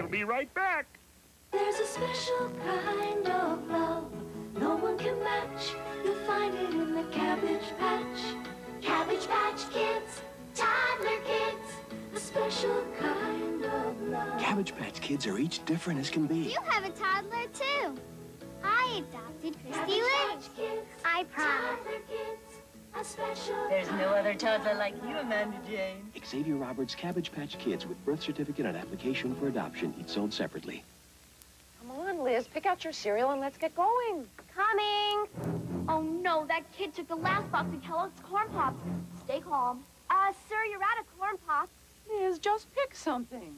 We'll be right back. There's a special kind of love no one can match. You'll find it in the Cabbage Patch. Cabbage Patch Kids, toddler kids, a special kind of love. Cabbage Patch Kids are each different as can be. You have a toddler, too. I adopted Christy Lynn. I promise. There's no other toddler like you, Amanda Jane. Xavier Roberts Cabbage Patch Kids with birth certificate and application for adoption, each sold separately. Come on, Liz, pick out your cereal and let's get going. Coming. Oh, no, that kid took the last box of Kellogg's Corn Pops. Stay calm. Uh, sir, you're out of Corn Pops. Liz, just pick something.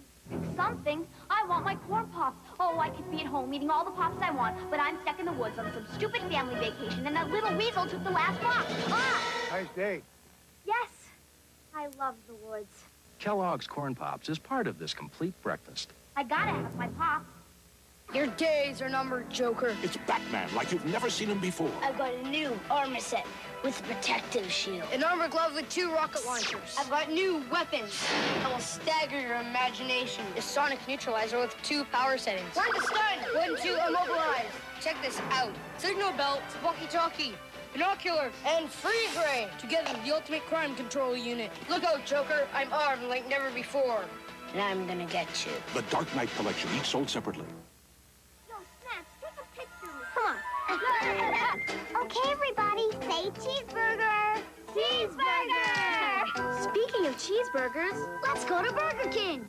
Something? I want my Corn Pops. Oh, I could be at home eating all the Pops I want, but I'm stuck in the woods on some stupid family vacation, and that little weasel took the last box. Ah! Nice day. Yes, I love the woods. Kellogg's Corn Pops is part of this complete breakfast. I gotta have my Pops. Your days are numbered, Joker. It's Batman, like you've never seen him before. I've got a new armor set with a protective shield. An armor glove with two rocket launchers. I've got new weapons that will stagger your imagination. A sonic neutralizer with two power settings. One to stun, one to immobilize. Check this out. Signal belt, walkie-talkie, binocular, and freeze ray. Together, the ultimate crime control unit. Look out, Joker. I'm armed like never before. And I'm gonna get you. The Dark Knight collection, each sold separately. Everybody, cheeseburger. Cheeseburger! Speaking of cheeseburgers, let's go to Burger King.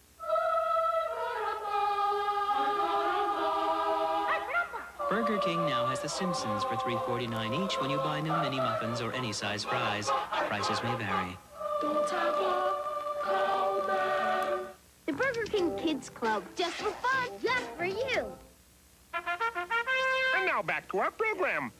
Burger King now has The Simpsons for $3.49 each when you buy new mini muffins or any size fries. Prices may vary. The Burger King Kids Club, just for fun, just for you. And now back to our program.